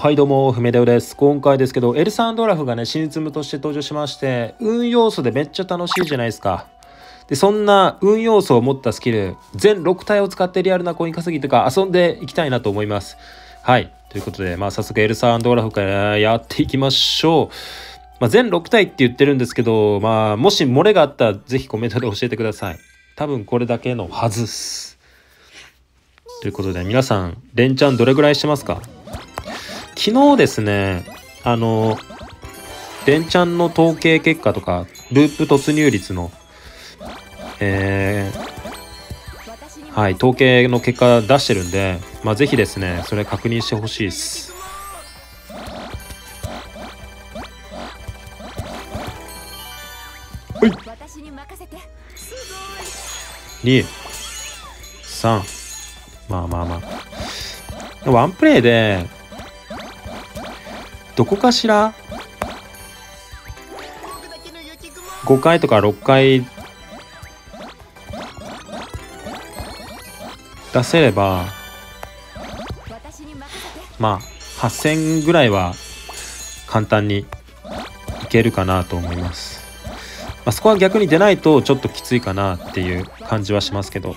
はいどうも、ふめでおです。今回ですけど、エルサンドラフがね、新ズムとして登場しまして、運要素でめっちゃ楽しいじゃないですか。で、そんな運要素を持ったスキル、全6体を使ってリアルなコイン稼ぎとか遊んでいきたいなと思います。はい。ということで、まあ早速エルサンドラフからやっていきましょう。まあ、全6体って言ってるんですけど、まあ、もし漏れがあったら、ぜひコメントで教えてください。多分これだけのはずっす。ということで、皆さん、連チャンどれぐらいしてますか？昨日ですね、あの、連チャンの統計結果とか、ループ突入率の、えー、はい、統計の結果出してるんで、まあ、ぜひですね、それ確認してほしいです。私に任せて2、3、まあまあまあ。ワンプレイで、どこかしら、5回とか6回出せれば、まあ、8000ぐらいは簡単にいけるかなと思います。まあ、そこは逆に出ないとちょっときついかなっていう感じはしますけど。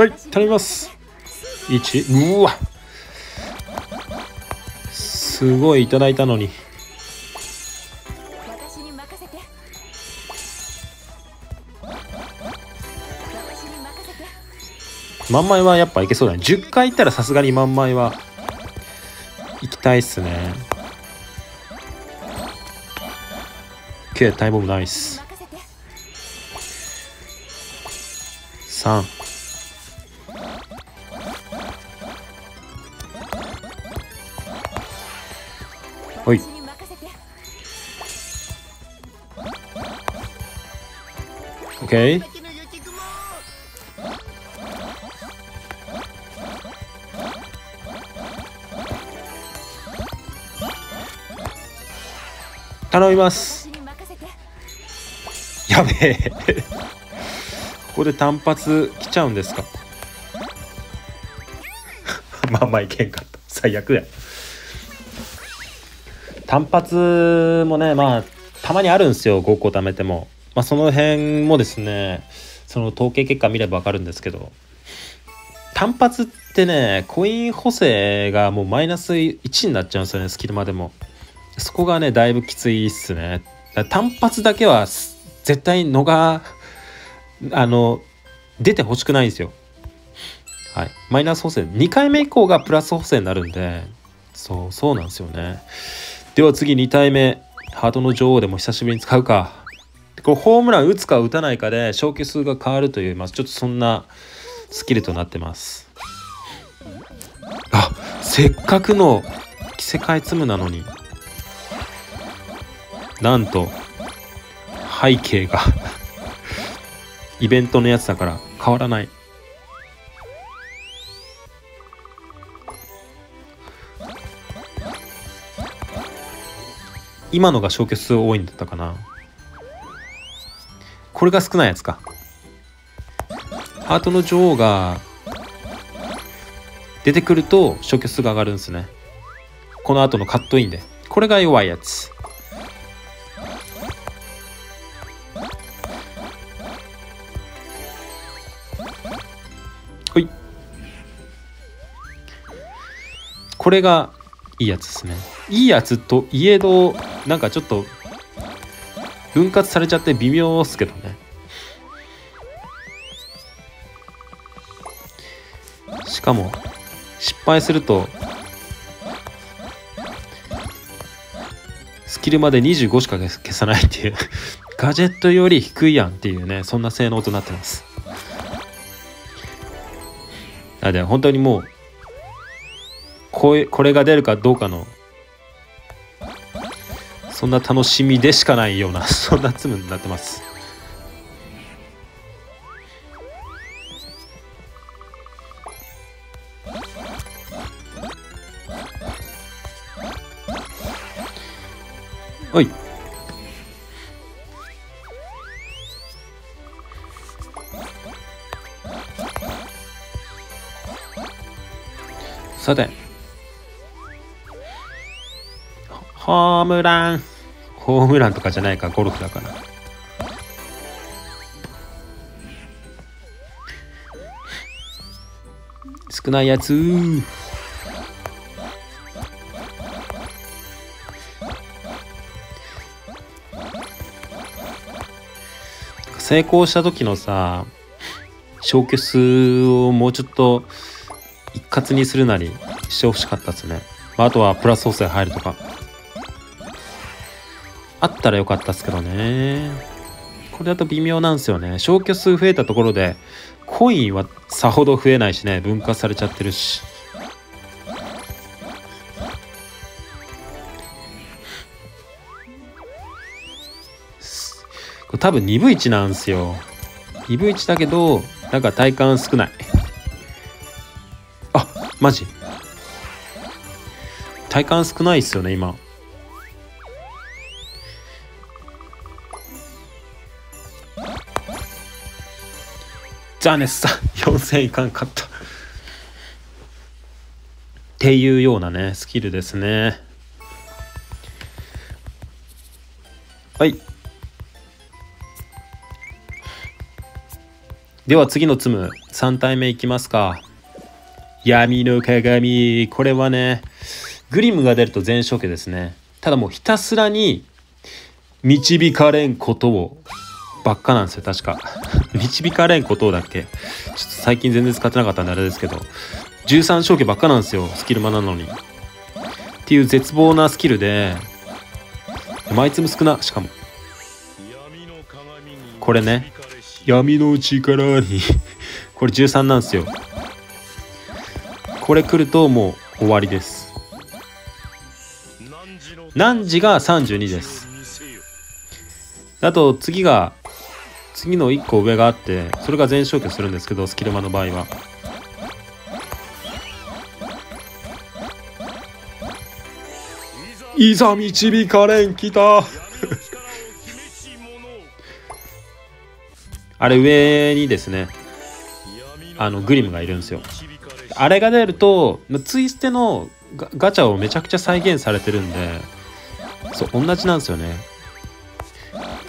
はい、頼みます。1、うわすごいいただいたのに。私に任せて私に任せて万枚はやっぱいけそうだね。10回いったらさすがに万枚は行きたいっすね。OK、タイムボムナイス。3。はい私に任せて OK 頼みます。やべえ。ここで単発来ちゃうんですか？まあまあいけんかった。最悪や。単発もね、まあ、たまにあるんですよ。5個貯めても。まあその辺もですね、その統計結果見ればわかるんですけど、単発ってね、コイン補正がもうマイナス1になっちゃうんですよね、スキルまでも。そこがね、だいぶきついっすね。単発だけは絶対のが、あの、出てほしくないんですよ。はい。マイナス補正。2回目以降がプラス補正になるんで、そう、そうなんですよね。では次2体目。ハートの女王でも久しぶりに使うか。これホームラン打つか打たないかで消去数が変わるという、まあ、ちょっとそんなスキルとなってます。あせっかくの着せ替え積むなのになんと背景がイベントのやつだから変わらない今のが消去数多いんだったかな。これが少ないやつか。ハートの女王が出てくると消去数が上がるんですね。この後のカットインで。これが弱いやつ。ほい。これがいいやつですね。いいやつといえどなんかちょっと分割されちゃって微妙っすけどね。しかも失敗するとスキルまで25しか消さないっていう。ガジェットより低いやんっていうねそんな性能となってます。あで本当にもうこれこれが出るかどうかのそんな楽しみでしかないような そんなツムになってます。はい。さて。ホームラン。ホームランとかじゃないかゴルフだから。少ないやつ。成功した時のさ消去数をもうちょっと一括にするなりしてほしかったですね、まあ、あとはプラス補正入るとか。あったらよかったっすけどね。これだと微妙なんですよね。消去数増えたところでコインはさほど増えないしね。分割されちゃってるし。これ多分2分1なんですよ。2分1だけどなんか体感少ない。あマジ。体感少ないっすよね今。ザネスさ4000いかんかった。っていうようなねスキルですね。はい。では次のツム3体目いきますか。闇の鏡。これはねグリムが出ると全消去ですね。ただもうひたすらに導かれんことをばっかなんですよ確か。導かれんことをだっけ。ちょっと最近全然使ってなかったんであれですけど。13消去ばっかなんですよスキルマなのに。っていう絶望なスキルで枚積む少なしかも。これね闇の力に。これ13なんですよ。これ来るともう終わりです。汝が32です。あと次が次の1個上があってそれが全消去するんですけどスキルマの場合は。いざ導かれん来た。あれ上にですねあのグリムがいるんですよ。あれが出るとツイステのガチャをめちゃくちゃ再現されてるんでそう同じなんですよね。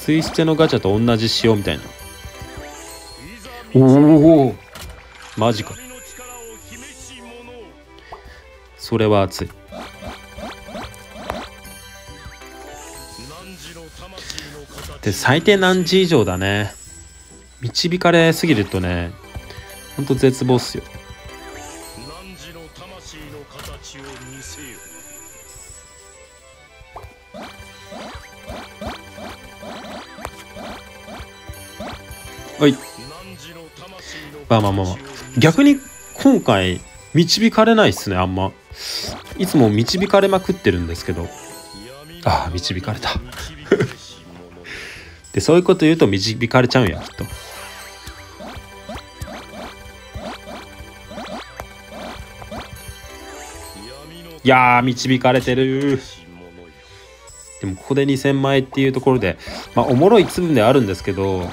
ツイステのガチャと同じ仕様みたいな。おおマジか。それは熱い。で最低何時以上だね。導かれすぎるとねほんと絶望っすよはい。まあまあまあまあ。逆に今回導かれないっすねあんま。いつも導かれまくってるんですけど。ああ導かれた。でそういうこと言うと導かれちゃうんやきっと。いや導かれてる。でもここで2000枚っていうところでまあおもろい粒であるんですけど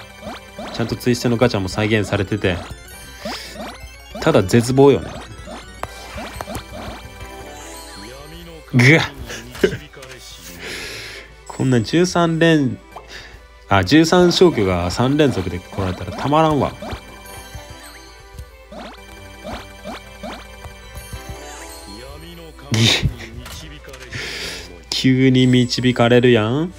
ちゃんとツイステのガチャも再現されてて。ただ絶望よね。ぐわ。こんな13連あ13消去が3連続で来られたらたまらんわ。急に導かれるやん。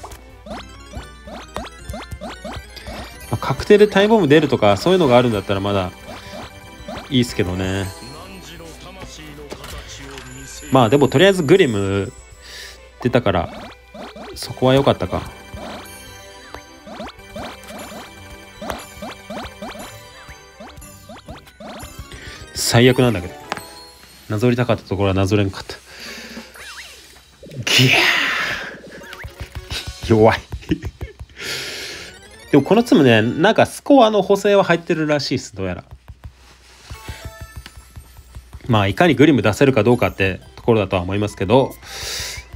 定でタイムボム出るとかそういうのがあるんだったらまだいいっすけどねまあでもとりあえずグリム出たからそこは良かったか最悪なんだけどなぞりたかったところはなぞれんかったギャー弱いでもこのツムねなんかスコアの補正は入ってるらしいですどうやら。まあいかにグリム出せるかどうかってところだとは思いますけど。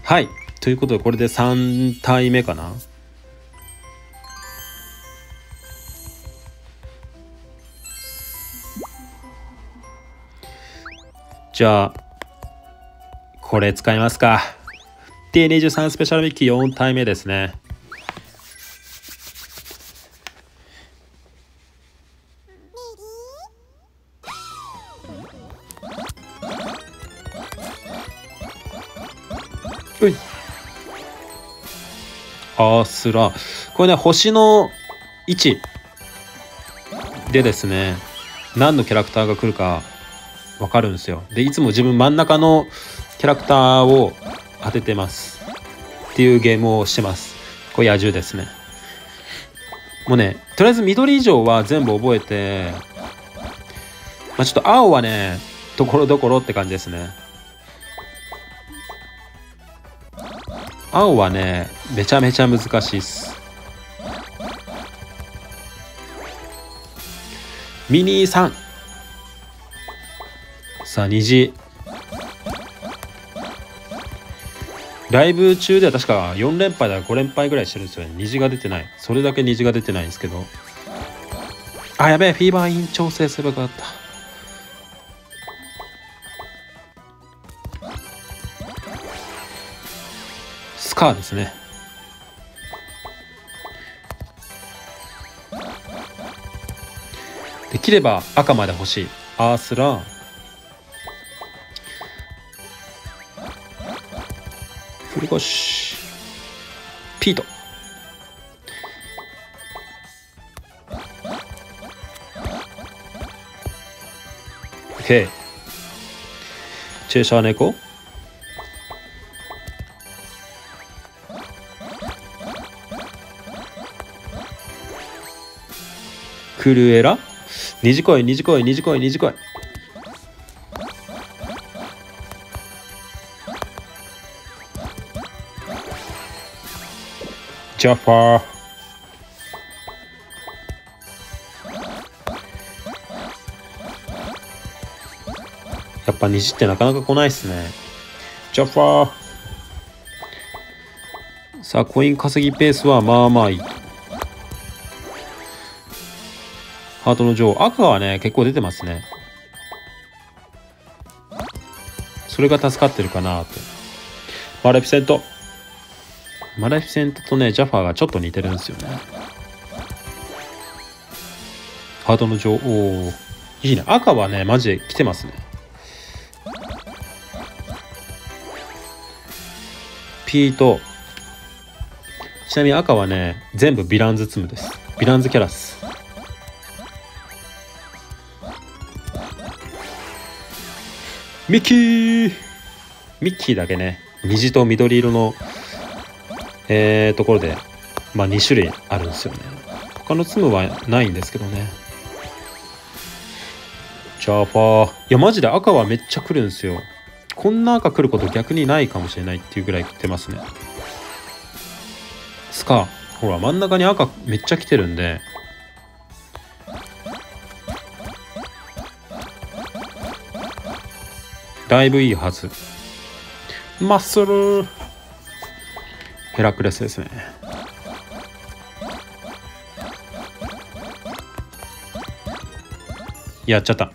はい。ということでこれで3体目かな。じゃあこれ使いますか。T23 スペシャルミッキー4体目ですね。アースラこれね星の位置でですね何のキャラクターが来るか分かるんですよ。でいつも自分真ん中のキャラクターを当ててます。っていうゲームをしてます。これ野獣ですね。もうねとりあえず緑以上は全部覚えてまあ、ちょっと青はねところどころって感じですね。青はねめちゃめちゃ難しいっす。ミニーさん。さあ虹。ライブ中では確か4連敗だか5連敗ぐらいしてるんですよね。虹が出てない。それだけ虹が出てないんですけど。あやべえフィーバーイン調整すればよかった。カーですね。できれば赤まで欲しい。アースラーフルコシピート。オッケーチェーシャー猫。クルエラ？虹来い虹来い虹来い虹来いジャファーやっぱ虹ってなかなか来ないっすね。ジャファーさあコイン稼ぎペースはまあまあいいハートの女王。赤はね結構出てますね。それが助かってるかなって。マレフィセント。マレフィセントとねジャファーがちょっと似てるんですよね。ハートの女王。いいね。赤はねマジで来てますね。ピート。ちなみに赤はね全部ヴィランズツムです。ヴィランズキャラっミッキー。ミッキーだけね。虹と緑色のえー、ところでまあ2種類あるんですよね。他のツムはないんですけどね。ジャーファー。いやマジで赤はめっちゃ来るんですよ。こんな赤来ること逆にないかもしれないっていうぐらい来てますね。スカほら真ん中に赤めっちゃ来てるんでだいぶいいはず。マッスル。ヘラクレスですね。やっちゃった。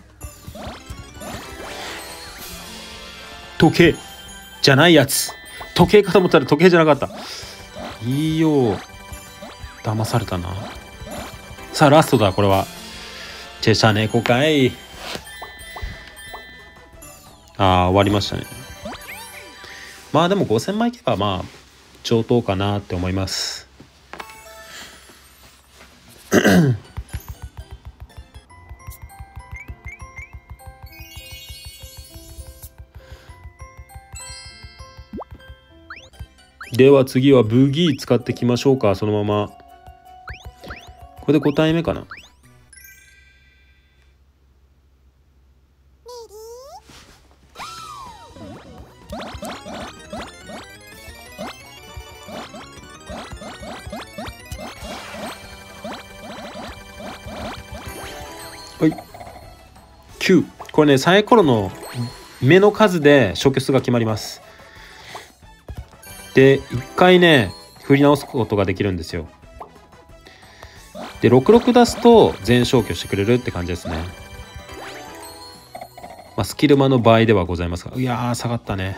時計じゃないやつ。時計かと思ったら時計じゃなかった。いいよ騙されたな。さあラストだこれは。チェシャ猫かい。あ終わりましたね。まあでも5000枚いけばまあ上等かなって思います。では次はブギー使ってきましょうかそのまま。これで5体目かな。9これねサイコロの目の数で消去数が決まります。で1回ね振り直すことができるんですよ。で66出すと全消去してくれるって感じですね。まあ、スキルマの場合ではございますが。いやー下がったね。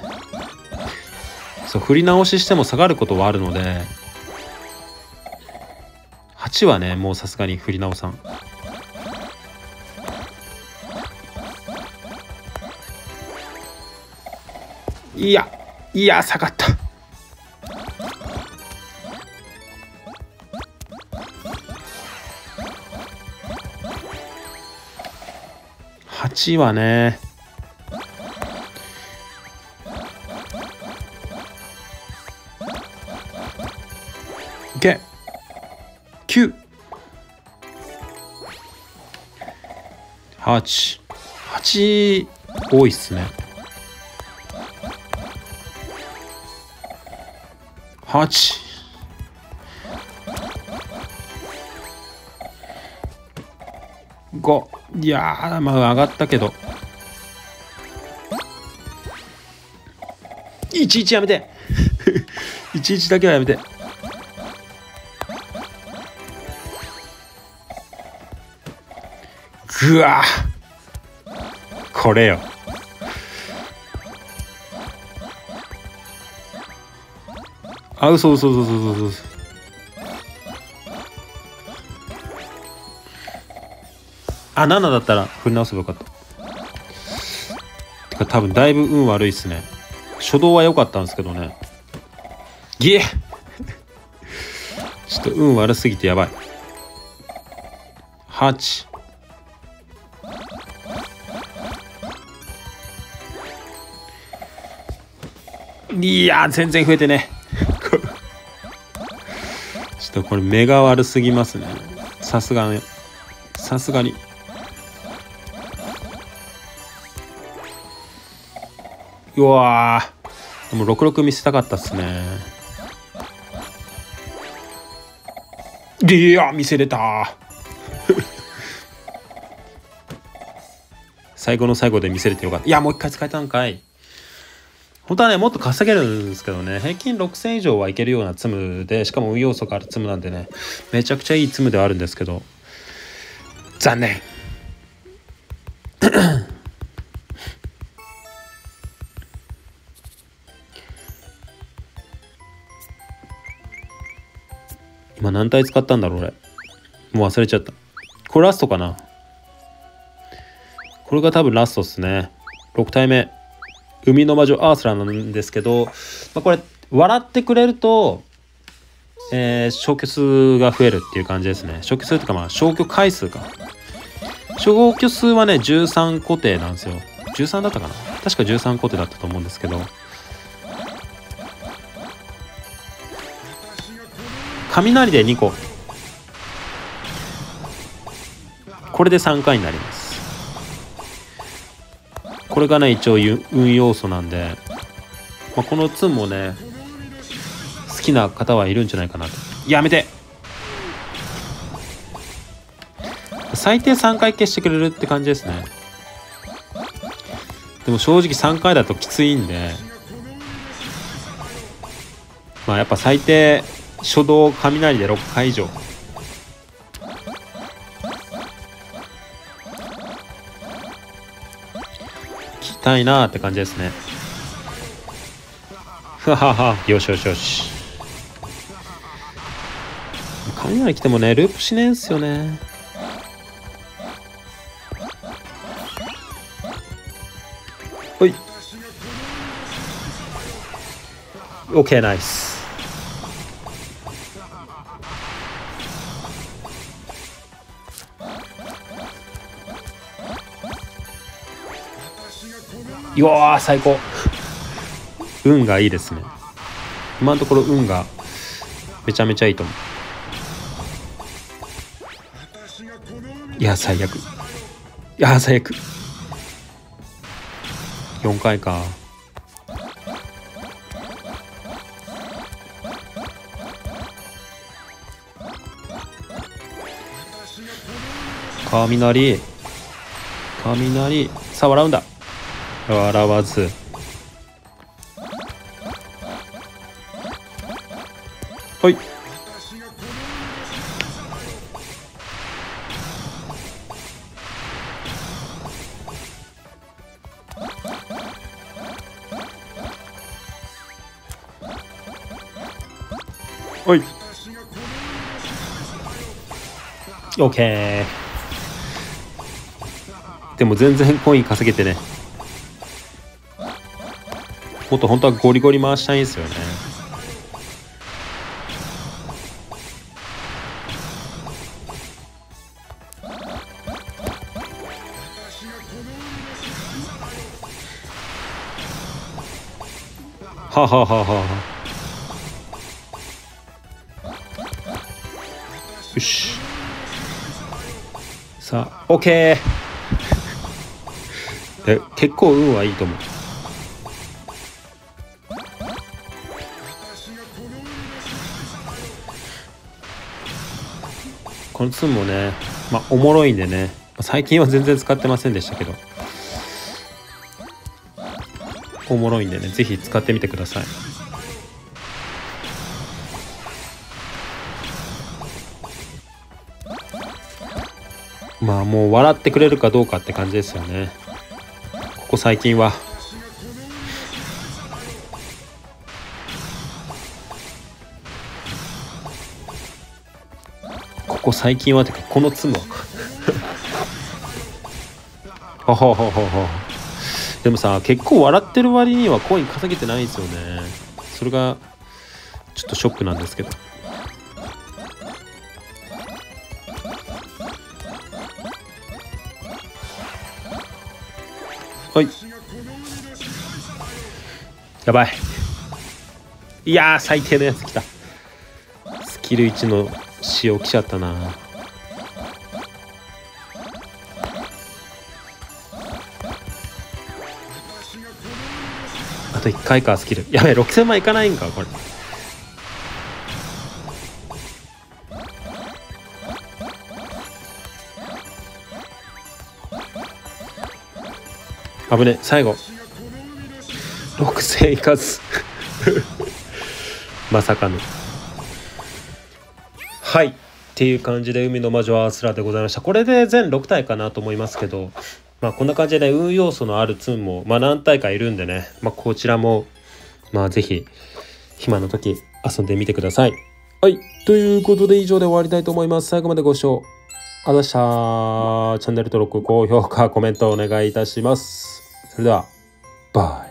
そう振り直ししても下がることはあるので。8はねもうさすがに振り直さん。いやいや下がった。8はね。いけ9 8 8多いっすね。85いやーまあ上がったけど。11やめて。11だけはやめて。ぐわこれよ。あ嘘嘘嘘嘘嘘嘘あ7だったら振り直せばよかった。てか多分だいぶ運悪いっすね。初動は良かったんですけどね。ギエ ちょっと運悪すぎてやばい。8いや全然増えてね。ょこれ目が悪すぎますね。さすがに。さすがに。うわー。でも66見せたかったっすね。いや見せれた 最後の最後で見せれてよかった。いやもう一回使えたんかい。本当はねもっと稼げるんですけどね。平均6000以上はいけるようなツムでしかも運要素があるツムなんでねめちゃくちゃいいツムではあるんですけど。残念。今何体使ったんだろう俺。もう忘れちゃった。これラストかな。これが多分ラストっすね。6体目。海の魔女アースラなんですけど、まあ、これ笑ってくれると、えー、消去数が増えるっていう感じですね。消去数っていうかまあ消去回数か。消去数はね13固定なんですよ。13だったかな。確か13固定だったと思うんですけど。雷で2個。これで3回になります。これがね一応運要素なんで、まあ、このツンもね好きな方はいるんじゃないかなと。やめて！最低3回消してくれるって感じですね。でも正直3回だときついんでまあやっぱ最低初動雷で6回以上。たいなーって感じですね。ははは。よしよしよし。雷来てもねループしねえんすよね。ほい。OK ナイス。うわ最高。運がいいですね。今のところ運がめちゃめちゃいいと思う。いや最悪。いや最悪。4回か。雷雷さあ笑うんだ。笑わず。はい。はい。オッケー。でも全然コイン稼げてね。もっと本当はゴリゴリ回したいんですよね。ははははよし。さあ OK え結構運はいいと思う。このツンもねまあおもろいんでね。最近は全然使ってませんでしたけど。おもろいんでね。ぜひ使ってみてください。まあもう笑ってくれるかどうかって感じですよね。ここ最近は。こ最近はてかこの妻。ははははでもさ結構笑ってる割にはコイン稼げてないんですよね。それがちょっとショックなんですけど。はい。やばい。いや最低のやつ来た。スキル1の仕様来ちゃったなあと1回かスキルやべえ6000万いかないんかこれ危ね最後6000いかずまさかのはい。っていう感じで海の魔女アースラでございました。これで全6体かなと思いますけどまあこんな感じでね運要素のあるツンもまあ何体かいるんでね。まあこちらもまあぜひ暇な時遊んでみてください。はい。ということで以上で終わりたいと思います。最後までご視聴ありがとうございましたチャンネル登録高評価コメントお願いいたします。それではバイ。